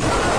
you